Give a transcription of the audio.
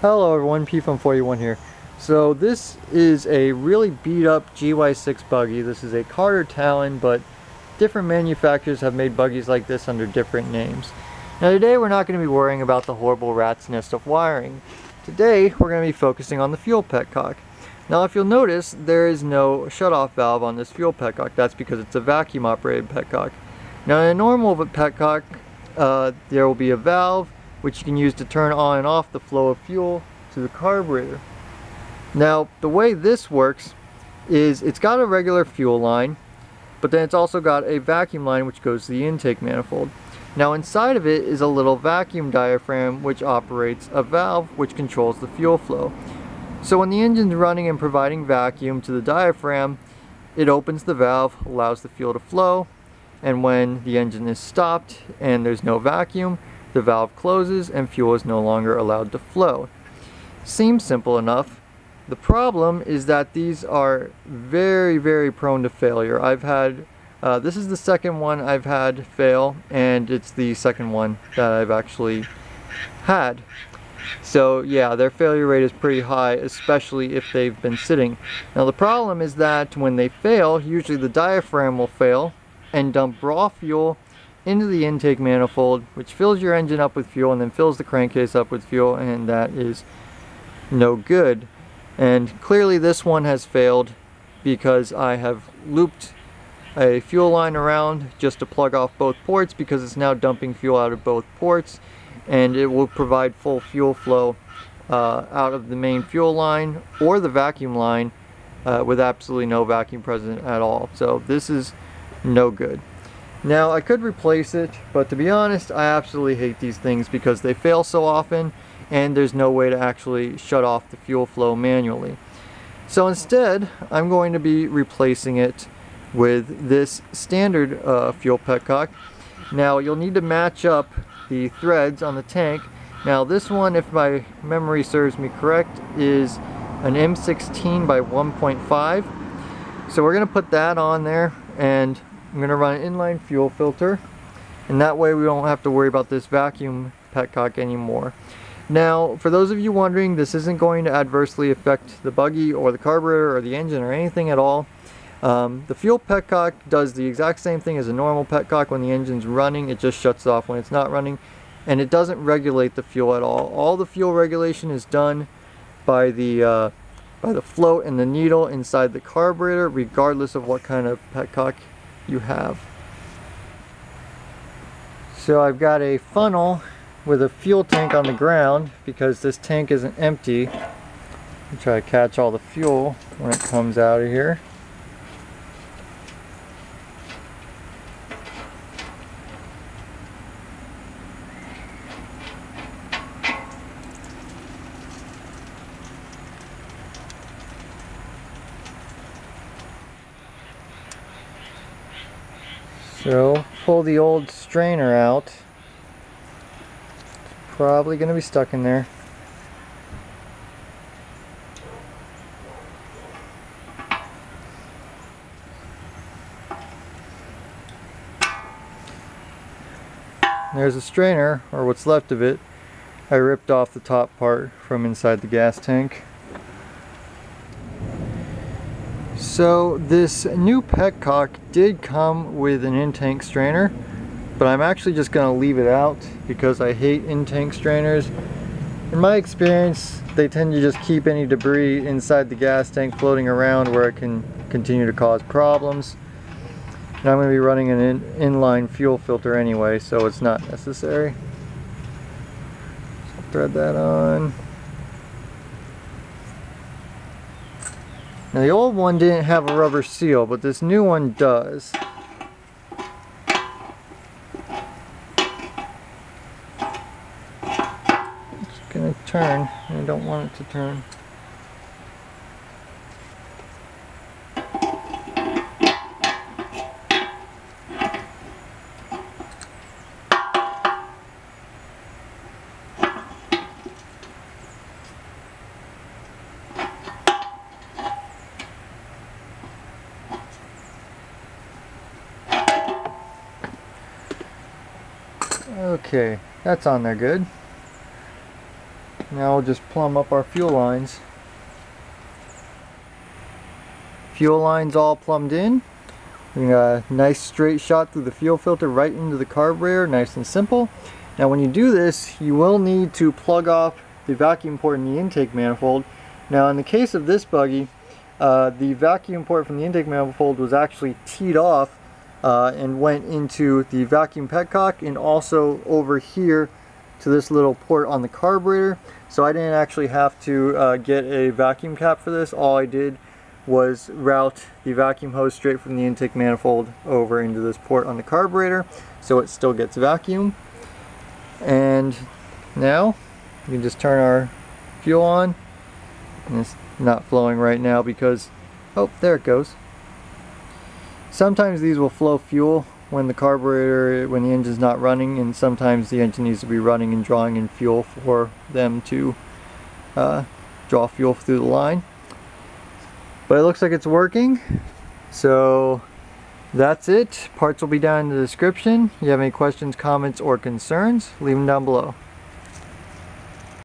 Hello everyone, PFun41 here. So this is a really beat up GY6 buggy. This is a Carter Talon, but different manufacturers have made buggies like this under different names. Now today we're not going to be worrying about the horrible rat's nest of wiring. Today we're going to be focusing on the fuel petcock. Now if you'll notice, there is no shutoff valve on this fuel petcock. That's because it's a vacuum operated petcock. Now in a normal petcock, uh, there will be a valve which you can use to turn on and off the flow of fuel to the carburetor. Now, the way this works is it's got a regular fuel line, but then it's also got a vacuum line which goes to the intake manifold. Now inside of it is a little vacuum diaphragm which operates a valve which controls the fuel flow. So when the engine's running and providing vacuum to the diaphragm, it opens the valve, allows the fuel to flow, and when the engine is stopped and there's no vacuum, the valve closes and fuel is no longer allowed to flow. Seems simple enough. The problem is that these are very, very prone to failure. I've had, uh, this is the second one I've had fail, and it's the second one that I've actually had. So yeah, their failure rate is pretty high, especially if they've been sitting. Now the problem is that when they fail, usually the diaphragm will fail and dump raw fuel into the intake manifold, which fills your engine up with fuel and then fills the crankcase up with fuel, and that is no good. And clearly this one has failed because I have looped a fuel line around just to plug off both ports because it's now dumping fuel out of both ports and it will provide full fuel flow uh, out of the main fuel line or the vacuum line uh, with absolutely no vacuum present at all. So this is no good. Now I could replace it, but to be honest, I absolutely hate these things because they fail so often and there's no way to actually shut off the fuel flow manually. So instead, I'm going to be replacing it with this standard uh, fuel petcock. Now you'll need to match up the threads on the tank. Now this one, if my memory serves me correct, is an M16 by 1.5. So we're going to put that on there and I'm going to run an inline fuel filter and that way we don't have to worry about this vacuum petcock anymore. Now, for those of you wondering, this isn't going to adversely affect the buggy or the carburetor or the engine or anything at all. Um, the fuel petcock does the exact same thing as a normal petcock when the engine's running, it just shuts off when it's not running and it doesn't regulate the fuel at all. All the fuel regulation is done by the uh, by the float and the needle inside the carburetor regardless of what kind of petcock you have. So I've got a funnel with a fuel tank on the ground because this tank isn't empty. I'm try to catch all the fuel when it comes out of here. So pull the old strainer out. It's probably going to be stuck in there. There's a strainer, or what's left of it. I ripped off the top part from inside the gas tank. So this new petcock did come with an in-tank strainer, but I'm actually just going to leave it out because I hate in-tank strainers. In my experience, they tend to just keep any debris inside the gas tank floating around where it can continue to cause problems. And I'm going to be running an in inline fuel filter anyway, so it's not necessary. So thread that on. Now the old one didn't have a rubber seal, but this new one does. It's gonna turn, I don't want it to turn. Okay, that's on there good. Now we'll just plumb up our fuel lines. Fuel lines all plumbed in. We got a nice straight shot through the fuel filter right into the carburetor, nice and simple. Now when you do this, you will need to plug off the vacuum port in the intake manifold. Now in the case of this buggy, uh, the vacuum port from the intake manifold was actually teed off uh, and went into the vacuum petcock and also over here to this little port on the carburetor. So I didn't actually have to uh, get a vacuum cap for this. All I did was route the vacuum hose straight from the intake manifold over into this port on the carburetor so it still gets vacuum. And now we can just turn our fuel on. And it's not flowing right now because, oh, there it goes. Sometimes these will flow fuel when the carburetor, when the engine's not running, and sometimes the engine needs to be running and drawing in fuel for them to uh, draw fuel through the line. But it looks like it's working. So that's it. Parts will be down in the description. If you have any questions, comments, or concerns, leave them down below.